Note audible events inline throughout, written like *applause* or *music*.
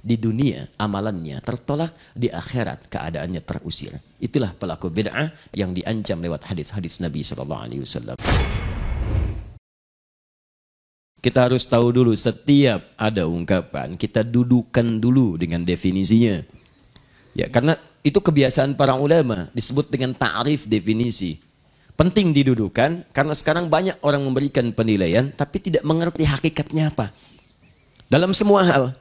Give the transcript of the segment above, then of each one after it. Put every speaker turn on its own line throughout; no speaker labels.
Di dunia amalannya tertolak, di akhirat keadaannya terusir. Itulah pelaku bid'ah yang diancam lewat hadis-hadis Nabi sallallahu alaihi wasallam. Kita harus tahu dulu setiap ada ungkapan kita dudukan dulu dengan definisinya. Ya, karena itu kebiasaan para ulama disebut dengan ta'rif definisi. Penting didudukan karena sekarang banyak orang memberikan penilaian tapi tidak mengerti hakikatnya apa. Dalam semua hal,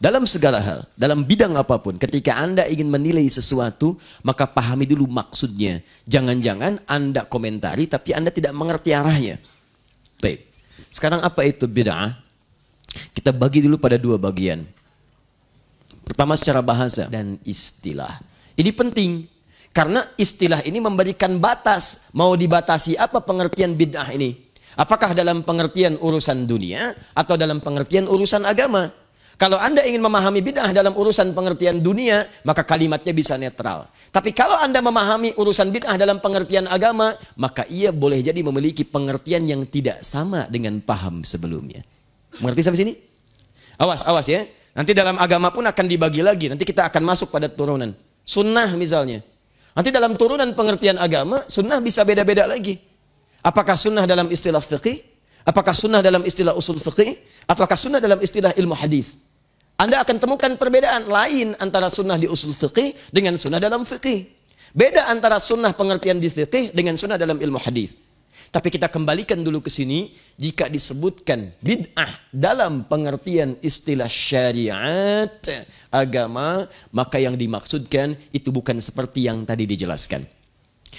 dalam segala hal, dalam bidang apa pun, ketika Anda ingin menilai sesuatu, maka pahami dulu maksudnya. Jangan-jangan Anda komentari tapi Anda tidak mengerti arahnya. Baik. Sekarang apa itu bid'ah? Kita bagi dulu pada dua bagian. Pertama secara bahasa dan istilah. Ini penting karena istilah ini memberikan batas. Mau dibatasi apa pengertian bid'ah ini? Apakah dalam pengertian urusan dunia atau dalam pengertian urusan agama? Kalau Anda ingin memahami bid'ah dalam urusan pengertian dunia, maka kalimatnya bisa netral. Tapi kalau Anda memahami urusan bid'ah dalam pengertian agama, maka ia boleh jadi memiliki pengertian yang tidak sama dengan paham sebelumnya. Mengerti sampai sini? Awas, awas ya. Nanti dalam agama pun akan dibagi lagi. Nanti kita akan masuk pada turunan. Sunnah misalnya. Nanti dalam turunan pengertian agama, sunnah bisa beda-beda lagi. Apakah sunnah dalam istilah fiqih? Apakah sunnah dalam istilah usul fiqih? Ataukah sunnah dalam istilah ilmu hadis? Anda akan temukan perbedaan lain antara sunnah di usul fiqih dengan sunnah dalam fiqih. Beda antara sunnah pengertian di fiqih dengan sunnah dalam ilmu hadis. Tapi kita kembalikan dulu ke sini, jika disebutkan bid'ah dalam pengertian istilah syariat agama, maka yang dimaksudkan itu bukan seperti yang tadi dijelaskan.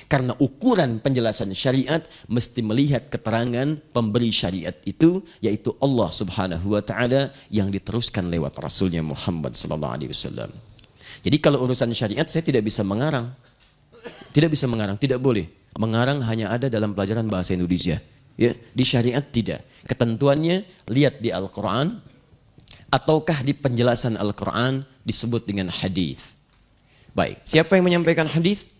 Karena ukuran penjelasan syariat mesti melihat keterangan pemberi syariat itu yaitu Allah Subhanahu wa taala yang diteruskan lewat rasulnya Muhammad sallallahu alaihi wasallam. Jadi kalau urusan syariat saya tidak bisa mengarang. Tidak bisa mengarang, tidak boleh. Mengarang hanya ada dalam pelajaran bahasa Indonesia. Ya, di syariat tidak. Ketentuannya lihat di Al-Qur'an ataukah di penjelasan Al-Qur'an disebut dengan hadis. Baik, siapa yang menyampaikan hadis?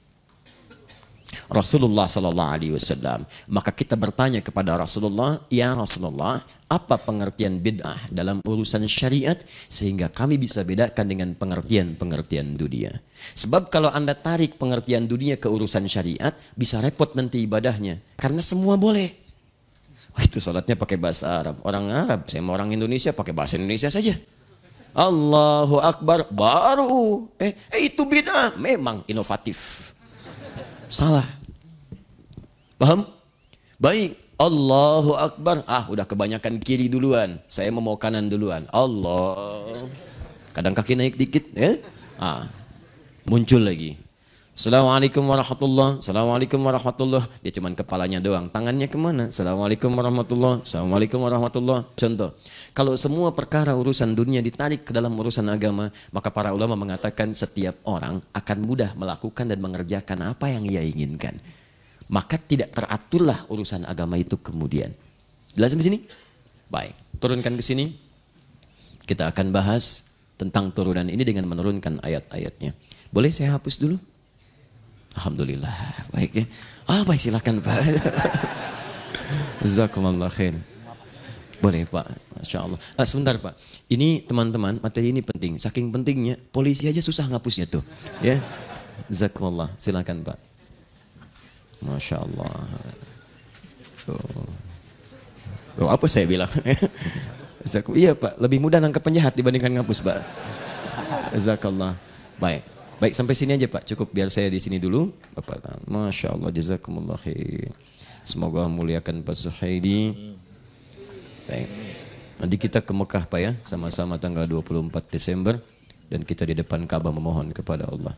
Rasulullah sallallahu alaihi wasallam. Maka kita bertanya kepada Rasulullah, "Ya Rasulullah, apa pengertian bid'ah dalam urusan syariat sehingga kami bisa bedakan dengan pengertian-pengertian dunia?" Sebab kalau Anda tarik pengertian dunia ke urusan syariat, bisa repot nanti ibadahnya karena semua boleh. Wah, itu salatnya pakai bahasa Arab. Orang Arab, saya mau orang Indonesia pakai bahasa Indonesia saja. Allahu Akbar baru eh, eh itu bid'ah memang inovatif salah Paham? Baik. Allahu Akbar. Ah, udah kebanyakan kiri duluan. Saya mau kanan duluan. Allah. Kadang kaki naik dikit, ya. Ah, muncul lagi. Assalamualaikum warahmatullah. Assalamualaikum warahmatullah. Dia cuman kepalanya doang. Tangannya ke mana? Assalamualaikum warahmatullah. Assalamualaikum warahmatullah. Contoh. Kalau semua perkara urusan dunia ditarik ke dalam urusan agama, maka para ulama mengatakan setiap orang akan mudah melakukan dan mengerjakan apa yang ia inginkan maka tidak teraturlah urusan agama itu kemudian. Jelas di sini? Baik, turunkan ke sini. Kita akan bahas tentang turunan ini dengan menurunkan ayat-ayatnya. Boleh saya hapus dulu? Alhamdulillah. Baik ya. Ah, baik silakan Pak. *laughs* Jazakumullah khair. Boleh Pak, Masya Allah. Ah, sebentar Pak, ini teman-teman materi ini penting. Saking pentingnya, polisi aja susah ngapusnya tuh. Ya, Jazakumullah. Silakan Pak. Masya Allah. Oh. oh apa saya bilang? *laughs* iya Pak, lebih mudah nangkap penjahat dibandingkan ngapus Pak. Jazakallah. Baik. Baik sampai sini aja Pak, cukup biar saya di sini dulu. Bapak, Masya Allah, jazakumullah. Semoga muliakan Pak Suhaidi. Baik. Nanti kita ke Mekah Pak ya, sama-sama tanggal 24 Desember. Dan kita di depan Ka'bah memohon kepada Allah.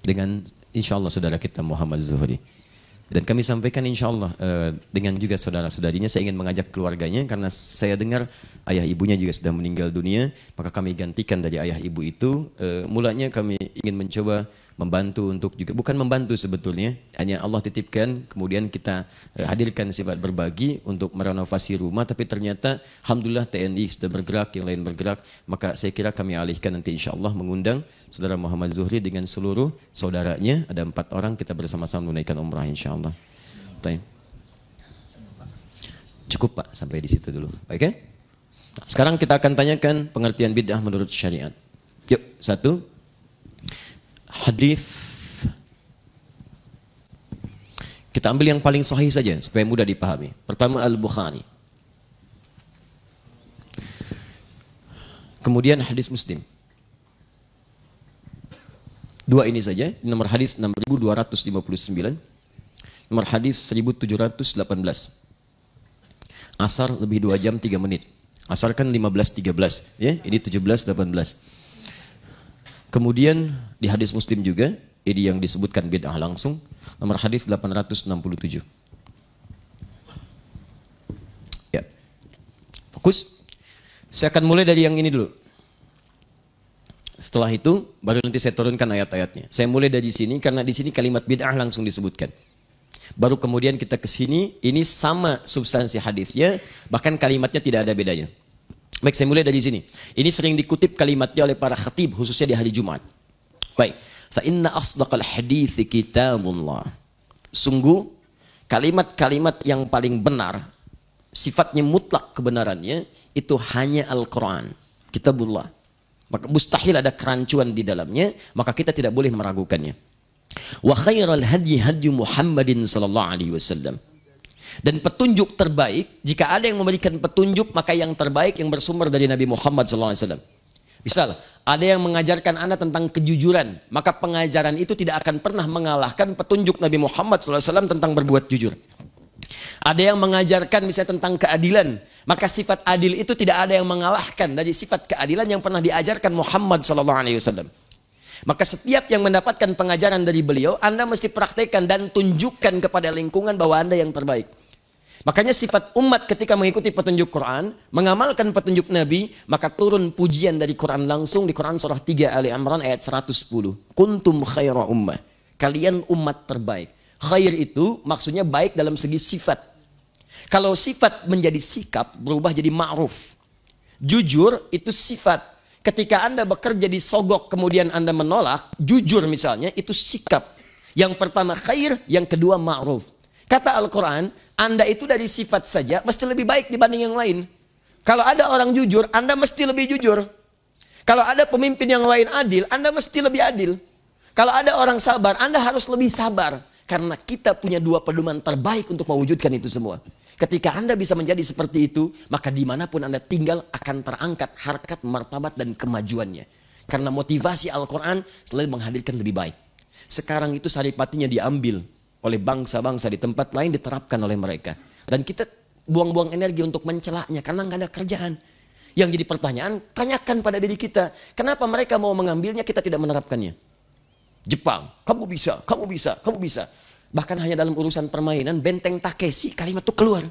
Dengan insya Allah saudara kita Muhammad Zuhri. Dan kami sampaikan insya Allah uh, dengan juga saudara-saudarinya, saya ingin mengajak keluarganya karena saya dengar ayah ibunya juga sudah meninggal dunia, maka kami gantikan dari ayah ibu itu. Uh, mulanya kami ingin mencoba membantu untuk juga bukan membantu sebetulnya hanya Allah titipkan kemudian kita uh, hadirkan sifat berbagi untuk merenovasi rumah tapi ternyata alhamdulillah TNI sudah bergerak yang lain bergerak maka saya kira kami alihkan nanti insya Allah mengundang saudara Muhammad Zuhri dengan seluruh saudaranya ada empat orang kita bersama-sama menunaikan umrah insya Allah cukup Pak sampai di situ dulu baik ya Nah, sekarang kita akan tanyakan pengertian bid'ah menurut syariat. Yuk, satu. Hadis kita ambil yang paling sahih saja supaya mudah dipahami. Pertama Al-Bukhari. Kemudian hadis Muslim. Dua ini saja, nomor hadis 6259, nomor hadis 1718. Asar lebih 2 jam 3 menit. Asar kan 15.13, ya. Ini 17.18. Kemudian di hadis Muslim juga, ini yang disebutkan bid'ah langsung, nomor hadis 867. Ya. Fokus. Saya akan mulai dari yang ini dulu. Setelah itu baru nanti saya turunkan ayat-ayatnya. Saya mulai dari sini karena di sini kalimat bid'ah langsung disebutkan. Baru kemudian kita ke sini, ini sama substansi hadisnya, bahkan kalimatnya tidak ada bedanya. Baik, saya mulai dari sini. Ini sering dikutip kalimatnya oleh para khatib khususnya di hari Jumat. Baik. Fa inna asdaqal hadits kitabullah. Sungguh kalimat-kalimat yang paling benar sifatnya mutlak kebenarannya itu hanya Al-Qur'an, kitabullah. Maka mustahil ada kerancuan di dalamnya, maka kita tidak boleh meragukannya. Wa khairal hadyi hadyu Muhammadin sallallahu alaihi wasallam. Dan petunjuk terbaik, jika ada yang memberikan petunjuk, maka yang terbaik yang bersumber dari Nabi Muhammad wasallam. Misal, ada yang mengajarkan anak tentang kejujuran, maka pengajaran itu tidak akan pernah mengalahkan petunjuk Nabi Muhammad SAW tentang berbuat jujur. Ada yang mengajarkan misalnya tentang keadilan, maka sifat adil itu tidak ada yang mengalahkan dari sifat keadilan yang pernah diajarkan Muhammad SAW. Maka setiap yang mendapatkan pengajaran dari beliau, Anda mesti praktekkan dan tunjukkan kepada lingkungan bahwa Anda yang terbaik. Makanya sifat umat ketika mengikuti petunjuk Quran, mengamalkan petunjuk Nabi, maka turun pujian dari Quran langsung di Quran surah 3 Ali Imran ayat 110. Kuntum khaira ummah. Kalian umat terbaik. Khair itu maksudnya baik dalam segi sifat. Kalau sifat menjadi sikap, berubah jadi ma'ruf. Jujur itu sifat. Ketika Anda bekerja di sogok kemudian Anda menolak, jujur misalnya, itu sikap. Yang pertama khair, yang kedua ma'ruf. Kata Al-Quran, Anda itu dari sifat saja mesti lebih baik dibanding yang lain. Kalau ada orang jujur, Anda mesti lebih jujur. Kalau ada pemimpin yang lain adil, Anda mesti lebih adil. Kalau ada orang sabar, Anda harus lebih sabar. Karena kita punya dua pedoman terbaik untuk mewujudkan itu semua. Ketika Anda bisa menjadi seperti itu, maka di mana pun Anda tinggal akan terangkat harkat, martabat, dan kemajuannya. Karena motivasi Al-Quran selalu menghadirkan lebih baik. Sekarang itu saripatinya diambil oleh bangsa-bangsa di tempat lain diterapkan oleh mereka. Dan kita buang-buang energi untuk mencelaknya karena nggak ada kerjaan. Yang jadi pertanyaan, tanyakan pada diri kita, kenapa mereka mau mengambilnya, kita tidak menerapkannya. Jepang, kamu bisa, kamu bisa, kamu bisa. Bahkan hanya dalam urusan permainan, benteng Takeshi kalimat itu keluar.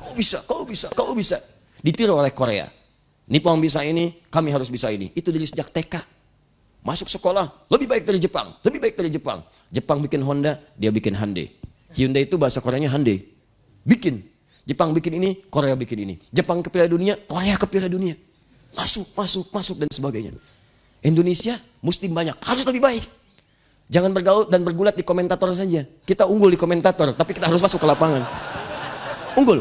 Kau bisa, kau bisa, kau bisa. Ditiru oleh Korea. Nippon bisa ini, kami harus bisa ini. Itu dari sejak TK. Masuk sekolah, lebih baik dari Jepang, lebih baik dari Jepang. Jepang bikin Honda, dia bikin Hyundai. Hyundai itu bahasa Koreanya Hyundai. Bikin. Jepang bikin ini, Korea bikin ini. Jepang ke Piala Dunia, Korea ke Piala Dunia. Masuk, masuk, masuk dan sebagainya. Indonesia, muslim banyak, harus lebih baik. Jangan bergaul dan bergulat di komentator saja. Kita unggul di komentator, tapi kita harus masuk ke lapangan. Unggul.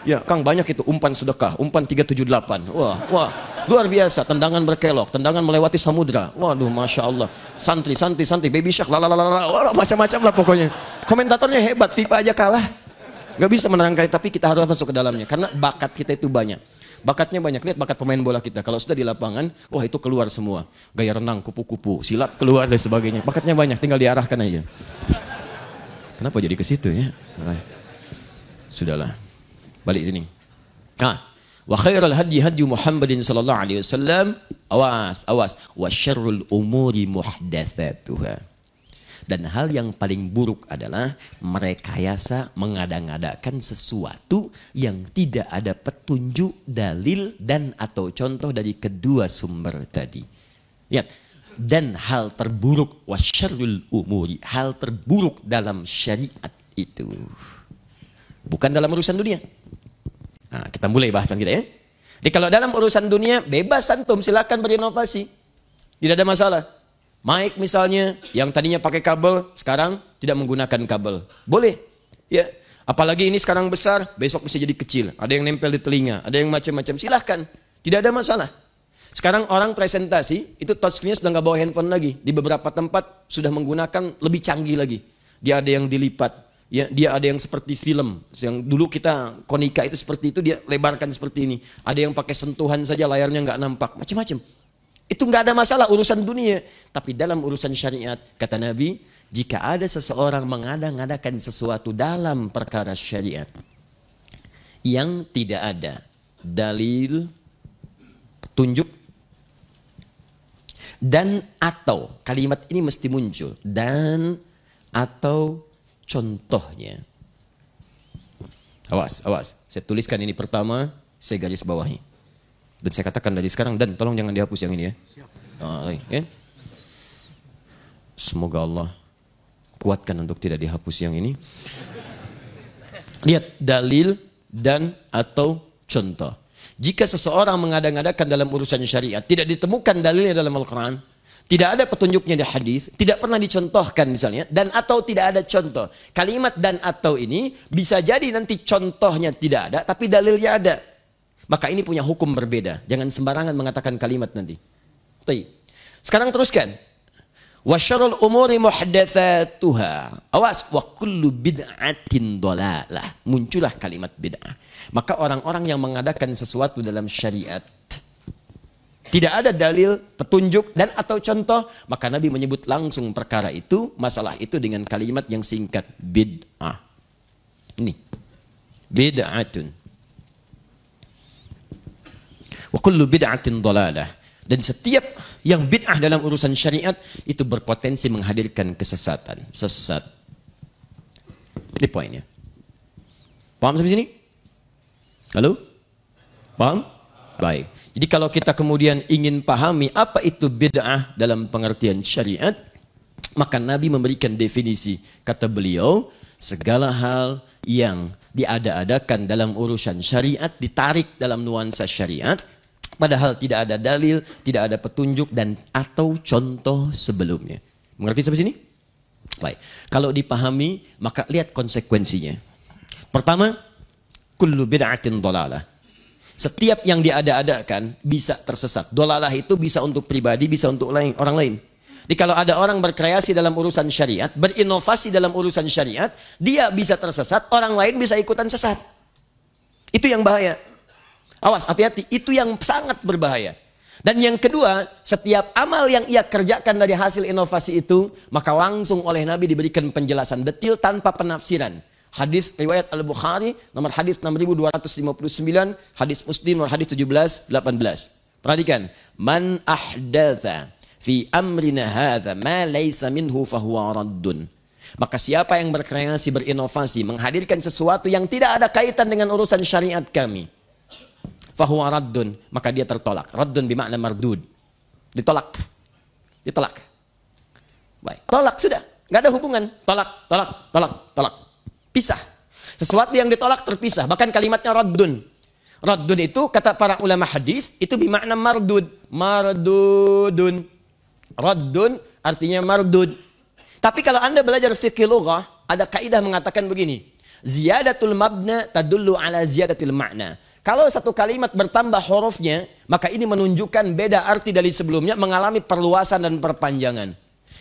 Ya, Kang banyak itu umpan sedekah, umpan 378. Wah, wah, luar biasa. Tendangan berkelok, tendangan melewati samudra. Waduh, masya Allah. Santri, santri, santri, baby shark, lalalala, macam-macam lah pokoknya. Komentatornya hebat, FIFA aja kalah. Gak bisa menerangkan, tapi kita harus masuk ke dalamnya. Karena bakat kita itu banyak. Bakatnya banyak. Lihat bakat pemain bola kita. Kalau sudah di lapangan, wah itu keluar semua. Gaya renang, kupu-kupu, silat keluar dan sebagainya. Bakatnya banyak, tinggal diarahkan aja. Kenapa jadi ke situ ya? Sudahlah. Balik sini. Nah, wa khairal hadi hadi Muhammadin sallallahu alaihi wasallam. Awas, awas. Wa syarrul umuri muhdatsatuha. Dan hal yang paling buruk adalah merekayasa mengada-ngadakan sesuatu yang tidak ada petunjuk, dalil, dan atau contoh dari kedua sumber tadi. Ya, dan hal terburuk wasyarul umuri, hal terburuk dalam syariat itu. Bukan dalam urusan dunia. Nah, kita mulai bahasan kita ya. Jadi kalau dalam urusan dunia, bebas antum silakan berinovasi. Tidak ada masalah. Mic misalnya yang tadinya pakai kabel sekarang tidak menggunakan kabel. Boleh. Ya. Apalagi ini sekarang besar, besok bisa jadi kecil. Ada yang nempel di telinga, ada yang macam-macam. Silahkan, tidak ada masalah. Sekarang orang presentasi, itu touchscreen sudah nggak bawa handphone lagi. Di beberapa tempat sudah menggunakan lebih canggih lagi. Dia ada yang dilipat, ya, dia ada yang seperti film. Yang dulu kita konika itu seperti itu, dia lebarkan seperti ini. Ada yang pakai sentuhan saja layarnya nggak nampak, macam-macam. Itu nggak ada masalah urusan dunia. Tapi dalam urusan syariat, kata Nabi, jika ada seseorang mengada-ngadakan sesuatu dalam perkara syariat yang tidak ada dalil tunjuk dan atau kalimat ini mesti muncul dan atau contohnya awas awas saya tuliskan ini pertama saya garis bawahi dan saya katakan dari sekarang dan tolong jangan dihapus yang ini ya, oh, ya. semoga Allah kuatkan untuk tidak dihapus yang ini. Lihat dalil dan atau contoh. Jika seseorang mengada-ngadakan dalam urusan syariat, tidak ditemukan dalilnya dalam Al-Quran, tidak ada petunjuknya di hadis, tidak pernah dicontohkan misalnya, dan atau tidak ada contoh. Kalimat dan atau ini bisa jadi nanti contohnya tidak ada, tapi dalilnya ada. Maka ini punya hukum berbeda. Jangan sembarangan mengatakan kalimat nanti. Baik. Sekarang teruskan. Wa syarul umuri muhdatsatuha. Awas wa kullu bid'atin dhalalah. Muncullah kalimat bid'ah. Maka orang-orang yang mengadakan sesuatu dalam syariat tidak ada dalil, petunjuk dan atau contoh, maka Nabi menyebut langsung perkara itu, masalah itu dengan kalimat yang singkat bid'ah. Ini. Bid'atun. Wa kullu bid'atin dhalalah. Dan setiap yang bid'ah dalam urusan syariat itu berpotensi menghadirkan kesesatan, sesat. Ini poinnya. Paham sampai sini? Halo? Paham? Baik. Jadi kalau kita kemudian ingin pahami apa itu bid'ah dalam pengertian syariat, maka Nabi memberikan definisi. Kata beliau, segala hal yang diada-adakan dalam urusan syariat, ditarik dalam nuansa syariat, Padahal tidak ada dalil, tidak ada petunjuk dan atau contoh sebelumnya. Mengerti sampai sini? Baik. Kalau dipahami, maka lihat konsekuensinya. Pertama, kullu bid'atin dolalah. Setiap yang diada-adakan bisa tersesat. Dolalah itu bisa untuk pribadi, bisa untuk lain, orang lain. Jadi kalau ada orang berkreasi dalam urusan syariat, berinovasi dalam urusan syariat, dia bisa tersesat, orang lain bisa ikutan sesat. Itu yang bahaya. Awas, hati-hati. Itu yang sangat berbahaya. Dan yang kedua, setiap amal yang ia kerjakan dari hasil inovasi itu, maka langsung oleh Nabi diberikan penjelasan detil tanpa penafsiran. Hadis riwayat Al-Bukhari nomor hadis 6259, hadis Muslim nomor hadis 17 18. Perhatikan, man ahdatha fi amrina hadza ma laysa minhu fahuwa raddun. Maka siapa yang berkreasi, berinovasi, menghadirkan sesuatu yang tidak ada kaitan dengan urusan syariat kami, fahuwa raddun, maka dia tertolak. Raddun bermakna mardud. Ditolak. Ditolak. Baik. Tolak sudah. Nggak ada hubungan. Tolak, tolak, tolak, tolak. Pisah. Sesuatu yang ditolak terpisah. Bahkan kalimatnya raddun. Raddun itu kata para ulama hadis itu bermakna mardud. Mardudun. Raddun artinya mardud. Tapi kalau Anda belajar fikih lughah, ada kaidah mengatakan begini. Ziyadatul mabna tadullu ala ziyadatil ma'na. Kalau satu kalimat bertambah hurufnya, maka ini menunjukkan beda arti dari sebelumnya mengalami perluasan dan perpanjangan.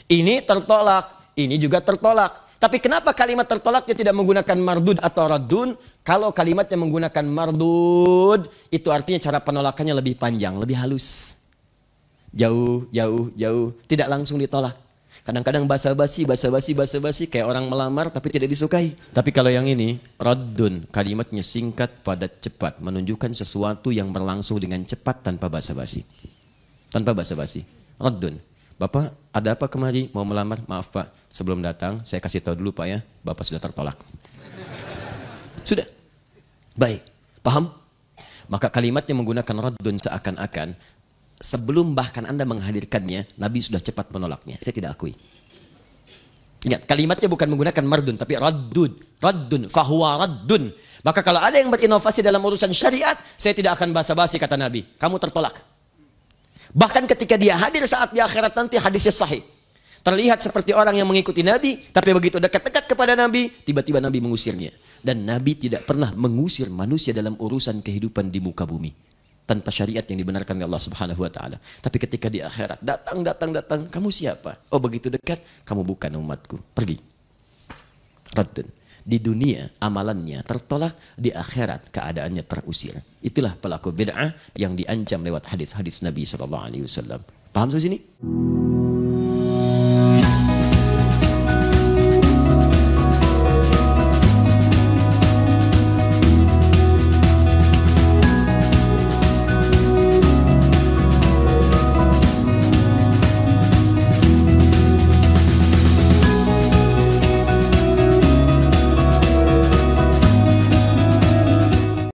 Ini tertolak, ini juga tertolak. Tapi kenapa kalimat tertolaknya tidak menggunakan mardud atau radun? Kalau kalimatnya menggunakan mardud, itu artinya cara penolakannya lebih panjang, lebih halus. Jauh, jauh, jauh, tidak langsung ditolak. Kadang-kadang basa-basi, basa-basi, basa-basi kayak orang melamar tapi tidak disukai. Tapi kalau yang ini, raddun, kalimatnya singkat, padat, cepat. Menunjukkan sesuatu yang berlangsung dengan cepat tanpa basa-basi. Tanpa basa-basi. Raddun. Bapak, ada apa kemari? Mau melamar? Maaf Pak, sebelum datang saya kasih tahu dulu Pak ya, Bapak sudah tertolak. Sudah. Baik. Paham? Maka kalimatnya menggunakan raddun seakan-akan sebelum bahkan Anda menghadirkannya, Nabi sudah cepat menolaknya. Saya tidak akui. Ingat, kalimatnya bukan menggunakan mardun, tapi raddun. Raddun, fahuwa raddun. Maka kalau ada yang berinovasi dalam urusan syariat, saya tidak akan basa-basi kata Nabi. Kamu tertolak. Bahkan ketika dia hadir saat di akhirat nanti hadisnya sahih. Terlihat seperti orang yang mengikuti Nabi, tapi begitu dekat-dekat kepada Nabi, tiba-tiba Nabi mengusirnya. Dan Nabi tidak pernah mengusir manusia dalam urusan kehidupan di muka bumi tanpa syariat yang dibenarkan oleh Allah Subhanahu wa taala. Tapi ketika di akhirat datang datang datang, kamu siapa? Oh begitu dekat, kamu bukan umatku. Pergi. Raddun. Di dunia amalannya tertolak, di akhirat keadaannya terusir. Itulah pelaku bid'ah yang diancam lewat hadis-hadis Nabi sallallahu alaihi wasallam. Paham sampai sini?